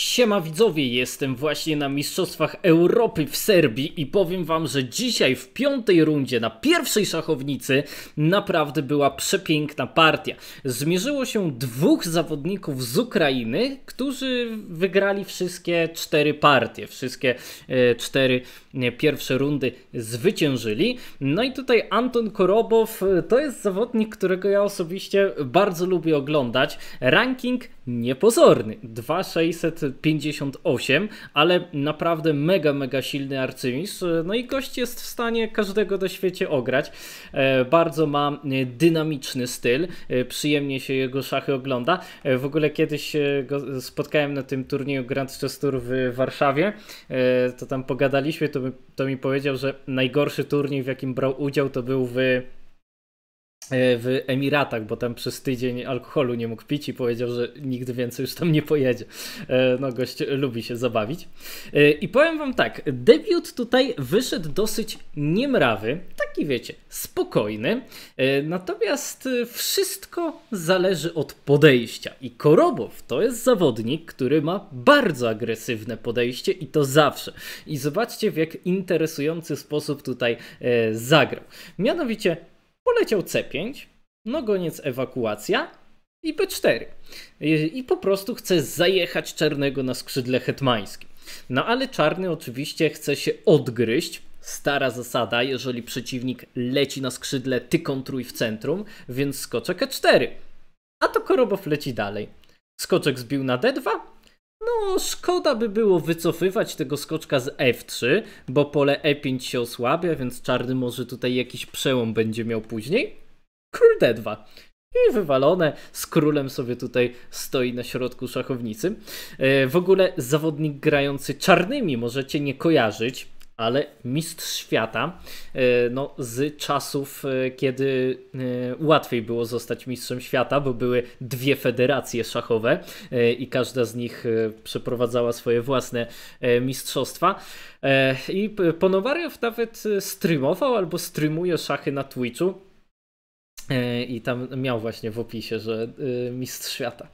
Siema widzowie, jestem właśnie na Mistrzostwach Europy w Serbii i powiem wam, że dzisiaj w piątej rundzie na pierwszej szachownicy naprawdę była przepiękna partia. Zmierzyło się dwóch zawodników z Ukrainy, którzy wygrali wszystkie cztery partie, wszystkie e, cztery pierwsze rundy zwyciężyli. No i tutaj Anton Korobow e, to jest zawodnik, którego ja osobiście bardzo lubię oglądać. Ranking niepozorny, 2658, ale naprawdę mega, mega silny arcymistrz. No i gość jest w stanie każdego do świecie ograć. E, bardzo ma dynamiczny styl, e, przyjemnie się jego szachy ogląda. E, w ogóle kiedyś go spotkałem na tym turnieju Grand Chess Tour w Warszawie, to tam pogadaliśmy, to, to mi powiedział, że najgorszy turniej w jakim brał udział to był w E, w Emiratach, bo tam przez tydzień alkoholu nie mógł pić i powiedział, że nigdy więcej już tam nie pojedzie. E, no, gość lubi się zabawić. E, I powiem wam tak, debiut tutaj wyszedł dosyć niemrawy, taki wiecie, spokojny, natomiast wszystko zależy od podejścia. I Korobow to jest zawodnik, który ma bardzo agresywne podejście i to zawsze. I zobaczcie, w jak interesujący sposób tutaj zagrał. Mianowicie poleciał C5, no goniec ewakuacja i B4. I po prostu chce zajechać czarnego na skrzydle hetmańskim. No ale czarny oczywiście chce się odgryźć. Stara zasada, jeżeli przeciwnik leci na skrzydle, ty kontruj w centrum, więc skoczek E4. A to Korobow leci dalej. Skoczek zbił na D2, no, szkoda by było wycofywać tego skoczka z F3, bo pole E5 się osłabia, więc czarny może tutaj jakiś przełom będzie miał później. Król D2. I wywalone, z królem sobie tutaj stoi na środku szachownicy. E, w ogóle zawodnik grający czarnymi możecie nie kojarzyć, ale mistrz świata e, no, z czasów, e, kiedy e, łatwiej było zostać mistrzem świata, bo były dwie federacje szachowe i każda z nich przeprowadzała swoje własne mistrzostwa. I Ponowariow nawet streamował albo streamuje szachy na Twitchu. E, I tam miał właśnie w opisie, że e, mistrz świata.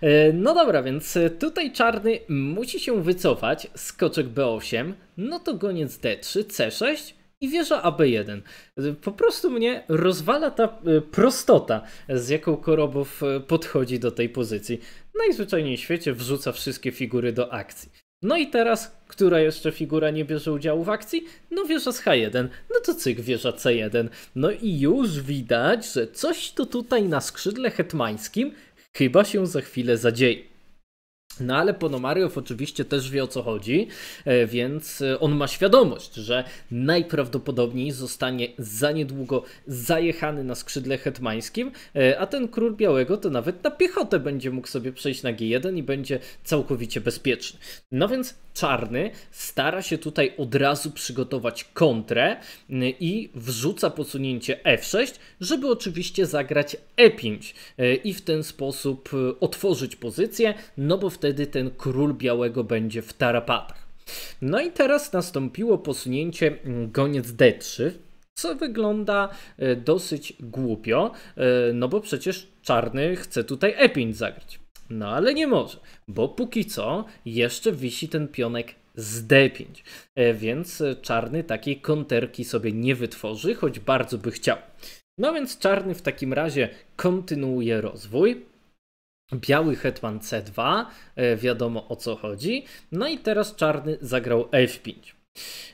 E, no dobra, więc tutaj czarny musi się wycofać, skoczek B8, no to goniec D3, C6 i wieża AB1. Po prostu mnie rozwala ta prostota, z jaką Korobow podchodzi do tej pozycji. Najzwyczajniej w świecie wrzuca wszystkie figury do akcji. No i teraz, która jeszcze figura nie bierze udziału w akcji? No wieża z H1, no to cyk, wieża C1. No i już widać, że coś to tutaj na skrzydle hetmańskim chyba się za chwilę zadzieje. No ale Ponomariow oczywiście też wie o co chodzi, e, więc e, on ma świadomość, że najprawdopodobniej zostanie za niedługo zajechany na skrzydle hetmańskim, e, a ten król białego to nawet na piechotę będzie mógł sobie przejść na G1 i będzie całkowicie bezpieczny. No więc czarny stara się tutaj od razu przygotować kontrę i wrzuca posunięcie F6, żeby oczywiście zagrać E5 i w ten sposób otworzyć pozycję, no bo wtedy ten król białego będzie w tarapatach. No i teraz nastąpiło posunięcie goniec D3, co wygląda dosyć głupio, no bo przecież czarny chce tutaj E5 zagrać. No ale nie może, bo póki co jeszcze wisi ten pionek z D5, e, więc czarny takiej konterki sobie nie wytworzy, choć bardzo by chciał. No więc czarny w takim razie kontynuuje rozwój. Biały hetman C2, e, wiadomo o co chodzi. No i teraz czarny zagrał F5.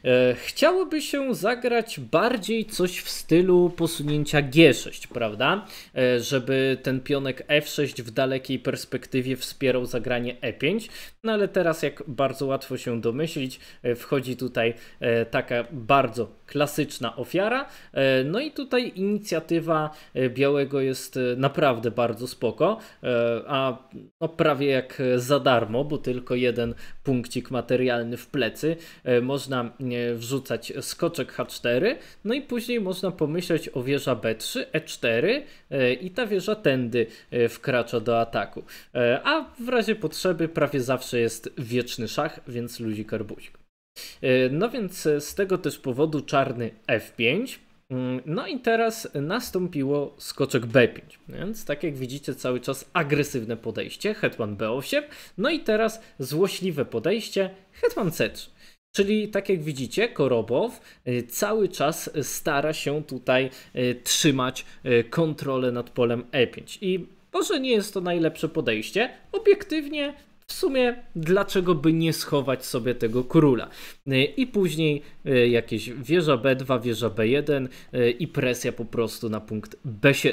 E, chciałoby się zagrać bardziej coś w stylu posunięcia G6, prawda? E, żeby ten pionek F6 w dalekiej perspektywie wspierał zagranie E5. No ale teraz, jak bardzo łatwo się domyślić, e, wchodzi tutaj taka bardzo klasyczna ofiara. No i tutaj inicjatywa białego jest naprawdę bardzo spoko, a no prawie jak za darmo, bo tylko jeden punkcik materialny w plecy. Można można wrzucać skoczek H4, no i później można pomyśleć o wieża B3, E4 e, i ta wieża tędy e, wkracza do ataku. E, a w razie potrzeby prawie zawsze jest wieczny szach, więc ludzi karbuzik. No więc z tego też powodu czarny F5, Mm, no i teraz nastąpiło skoczek B5, więc tak jak widzicie cały czas agresywne podejście, hetman B8, no i teraz złośliwe podejście, hetman C3. Czyli tak jak widzicie, Korobow y, cały czas stara się tutaj y, trzymać y, kontrolę nad polem E5 i może nie jest to najlepsze podejście, obiektywnie w sumie dlaczego by nie schować sobie tego króla. I później jakieś wieża B2, wieża B1 i presja po prostu na punkt B7.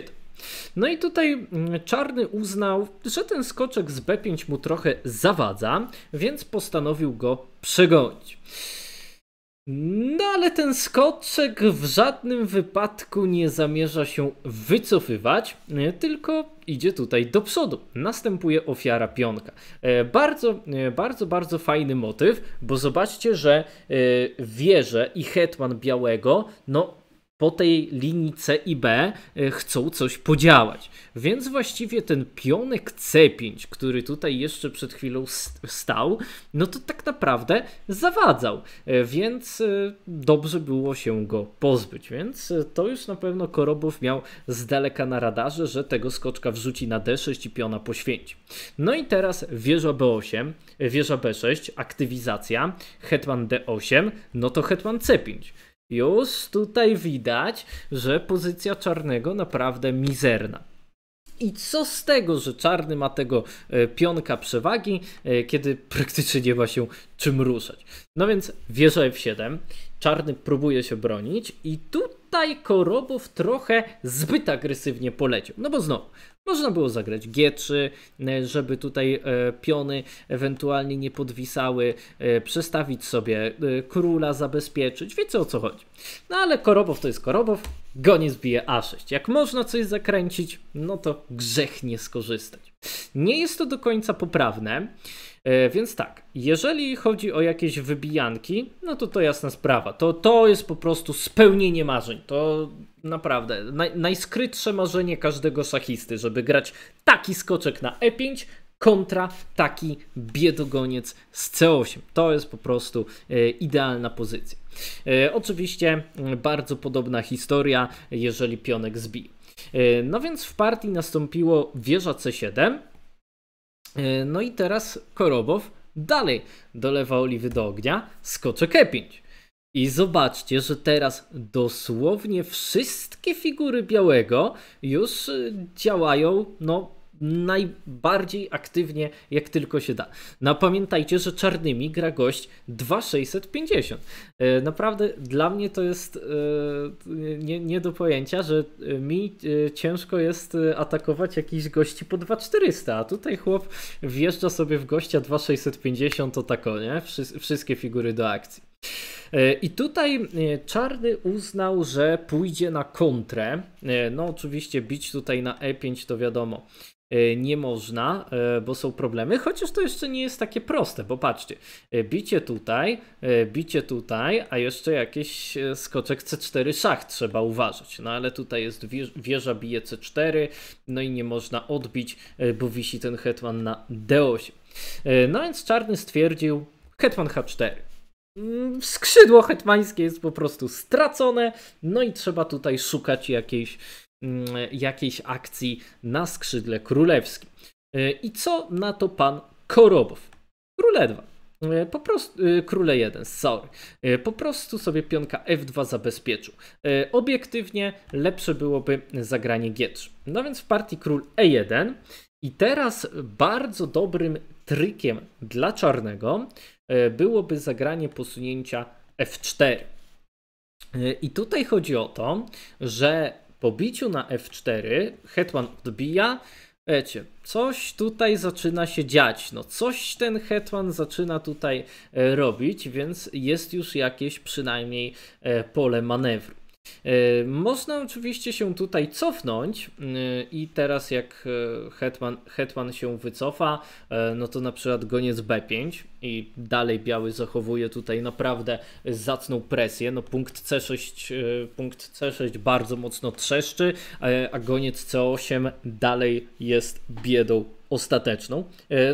No i tutaj mm, Czarny uznał, że ten skoczek z B5 mu trochę zawadza, więc postanowił go przegonić. No ale ten skoczek w żadnym wypadku nie zamierza się wycofywać, tylko idzie tutaj do przodu. Następuje ofiara pionka. E, bardzo, e, bardzo, bardzo fajny motyw, bo zobaczcie, że e, wieże i hetman białego, no po tej linii C i B e, chcą coś podziałać. Więc właściwie ten pionek C5, który tutaj jeszcze przed chwilą stał, no to tak naprawdę zawadzał. E, więc e, dobrze było się go pozbyć. Więc to już na pewno Korobow miał z daleka na radarze, że tego skoczka wrzuci na D6 i piona poświęci. No i teraz wieża B8, wieża B6, aktywizacja, hetman D8, no to hetman C5. Już tutaj widać, że pozycja czarnego naprawdę mizerna. I co z tego, że czarny ma tego e, pionka przewagi, e, kiedy praktycznie nie ma się czym ruszać. No więc wieża F7, czarny próbuje się bronić i tutaj Korobow trochę zbyt agresywnie poleciał. No bo znowu, można było zagrać G3, e, żeby tutaj e, piony ewentualnie nie podwisały, e, przestawić sobie króla, zabezpieczyć. Wiecie o co chodzi. No ale Korobow to jest Korobow, goniec bije A6. Jak można coś zakręcić, no to grzech nie skorzystać. Nie jest to do końca poprawne. Więc tak, jeżeli chodzi o jakieś wybijanki, no to to jasna sprawa. To, to jest po prostu spełnienie marzeń. To Naprawdę, naj, najskrytsze marzenie każdego szachisty, żeby grać taki skoczek na E5 kontra taki biedogoniec z C8. To jest po prostu e, idealna pozycja. E, oczywiście bardzo podobna historia, jeżeli pionek zbije. E, no więc w partii nastąpiło wieża C7. E, no i teraz Korobow dalej dolewa oliwy do ognia, skoczek E5. I zobaczcie, że teraz dosłownie wszystkie figury białego już y, działają, no najbardziej aktywnie jak tylko się da. No pamiętajcie, że czarnymi gra gość 2650. E, naprawdę dla mnie to jest e, nie, nie do pojęcia, że mi e, ciężko jest atakować jakichś gości po 2400, a tutaj chłop wjeżdża sobie w gościa 2650, to tako, nie? Wszystkie figury do akcji. I tutaj Czarny uznał, że pójdzie na kontrę. No oczywiście bić tutaj na E5 to wiadomo nie można, bo są problemy, chociaż to jeszcze nie jest takie proste, bo patrzcie, bicie tutaj, bicie tutaj, a jeszcze jakiś skoczek C4 szach trzeba uważać, no ale tutaj jest wieża bije C4, no i nie można odbić, bo wisi ten hetman na D8. No więc Czarny stwierdził hetman H4. Mm, skrzydło hetmańskie jest po prostu stracone, no i trzeba tutaj szukać jakiejś, jakiejś akcji na skrzydle królewskim. E, I co na to pan Korobow? Króle 2. E, po prostu, e, króle 1, sorry. Po prostu sobie pionka F2 zabezpieczył. Obiektywnie lepsze byłoby zagranie G3. No więc w partii król E1 i teraz bardzo dobrym trikiem dla czarnego byłoby zagranie posunięcia F4. E, I tutaj chodzi o to, że po biciu na F4 hetman odbija. Wiecie, coś tutaj zaczyna się dziać. No, coś ten hetman zaczyna tutaj e, robić, więc jest już jakieś przynajmniej pole manewru. E, można oczywiście się tutaj cofnąć e, i teraz jak e, hetman, hetman się wycofa, no to na przykład goniec B5 i dalej biały zachowuje tutaj naprawdę zacną presję. No punkt C6, punkt C6 bardzo mocno trzeszczy, a goniec C8 dalej jest biedą ostateczną.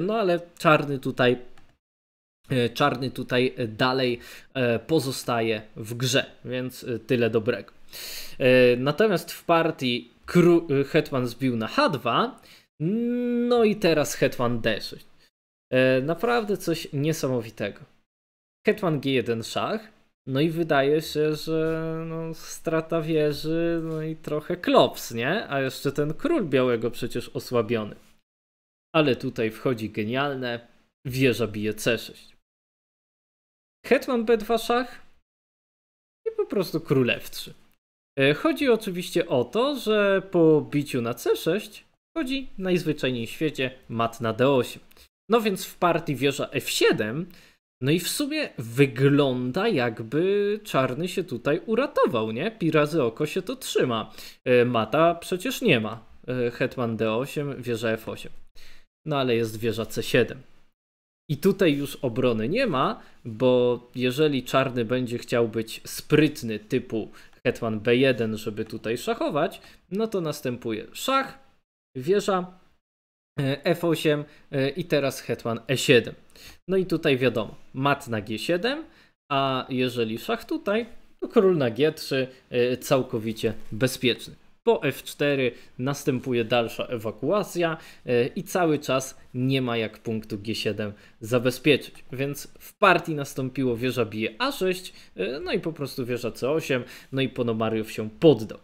No ale czarny tutaj czarny tutaj dalej e, pozostaje w grze, więc e, tyle dobrego. Natomiast w partii hetman zbił na H2, no i teraz hetman D6. Naprawdę coś niesamowitego. Hetman G1 szach, no i wydaje się, że no, strata wieży, no i trochę klops, nie? A jeszcze ten król białego przecież osłabiony. Ale tutaj wchodzi genialne, wieża bije C6. Hetman B2 szach i po prostu król F3. E, chodzi oczywiście o to, że po biciu na C6 chodzi najzwyczajniej w świecie mat na D8. No więc w partii wieża F7 no i w sumie wygląda jakby czarny się tutaj uratował, nie? Pi razy oko się to trzyma. E, mata przecież nie ma. E, hetman D8, wieża F8. No ale jest wieża C7. I tutaj już obrony nie ma, bo jeżeli czarny będzie chciał być sprytny typu hetman B1, żeby tutaj szachować, no to następuje szach, wieża e, F8 i teraz hetman E7. No i tutaj wiadomo, mat na G7, a jeżeli szach tutaj, to król na G3 e, całkowicie bezpieczny. Po F4 następuje dalsza ewakuacja e, i cały czas nie ma jak punktu G7 zabezpieczyć. Więc w partii nastąpiło wieża bije A6, e, no i po prostu wieża C8, no i Ponomariow się poddał.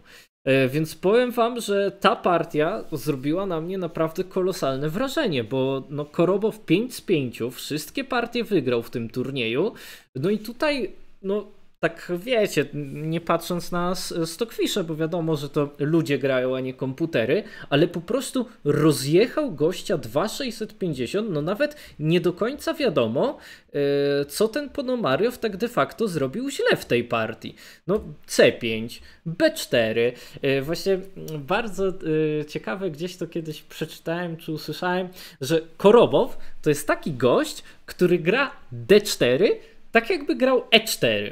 E, więc powiem wam, że ta partia zrobiła na mnie naprawdę kolosalne wrażenie, bo no Korobow 5 z 5, wszystkie partie wygrał w tym turnieju. No i tutaj no tak wiecie, nie patrząc na Stockfisha, bo wiadomo, że to ludzie grają, a nie komputery, ale po prostu rozjechał gościa 2650, no nawet nie do końca wiadomo, e, co ten Ponomariow tak de facto zrobił źle w tej partii. No C5, B4, e, właśnie bardzo e, ciekawe, gdzieś to kiedyś przeczytałem czy usłyszałem, że Korobow to jest taki gość, który gra D4, tak jakby grał E4.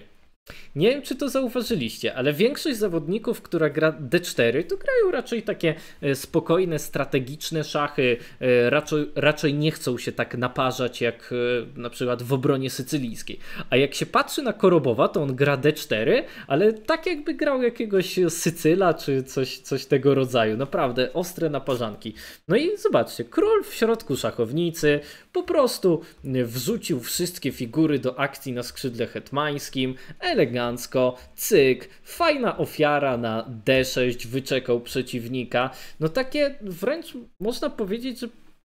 Nie wiem, czy to zauważyliście, ale większość zawodników, która gra D4, to grają raczej takie e, spokojne, strategiczne szachy. E, raczej, raczej nie chcą się tak naparzać jak e, na przykład w obronie sycylijskiej. A jak się patrzy na Korobowa, to on gra D4, ale tak jakby grał jakiegoś Sycyla czy coś, coś tego rodzaju. Naprawdę ostre naparzanki. No i zobaczcie, król w środku szachownicy po prostu wrzucił wszystkie figury do akcji na skrzydle hetmańskim elegancko, cyk, fajna ofiara na D6, wyczekał przeciwnika. No takie wręcz można powiedzieć, że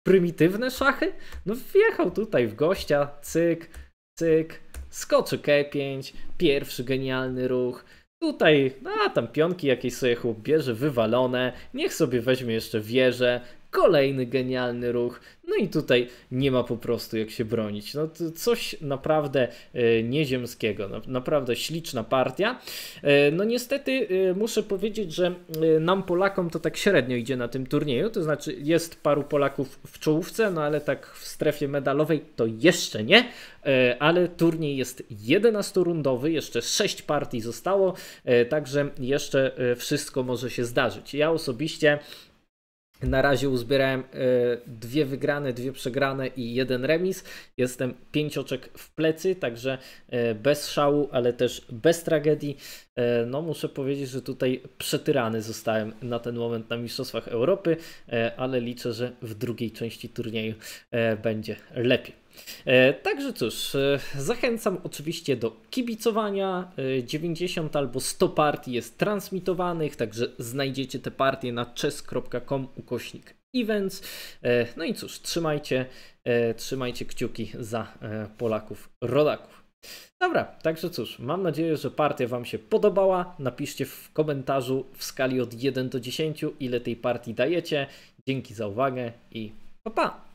prymitywne szachy. No wjechał tutaj w gościa, cyk, cyk, skoczy K5, pierwszy genialny ruch. Tutaj, a tam pionki jakieś sobie chłop bierze, wywalone, niech sobie weźmie jeszcze wieżę, Kolejny genialny ruch. No i tutaj nie ma po prostu jak się bronić. No coś naprawdę e, nieziemskiego. Naprawdę śliczna partia. E, no niestety e, muszę powiedzieć, że nam Polakom to tak średnio idzie na tym turnieju. To znaczy jest paru Polaków w czołówce, no ale tak w strefie medalowej to jeszcze nie. Ale turniej jest 11-rundowy, jeszcze 6 partii zostało, także jeszcze wszystko może się zdarzyć. Ja osobiście na razie uzbierałem e, dwie wygrane, dwie przegrane i jeden remis. Jestem pięć oczek w plecy, także e, bez szału, ale też bez tragedii. E, no muszę powiedzieć, że tutaj przetyrany zostałem na ten moment na Mistrzostwach Europy, ale liczę, że w drugiej części turnieju będzie lepiej. E, także cóż, e, zachęcam oczywiście do kibicowania. 90 e, albo 100 partii jest transmitowanych, także znajdziecie te partie na chess.com ukośnik events. No i cóż, trzymajcie, trzymajcie kciuki za Polaków, rodaków. Dobra, także cóż, mam nadzieję, że partia Wam się podobała. Napiszcie w komentarzu w skali od 1 do 10, ile tej partii dajecie. Dzięki za uwagę i pa pa!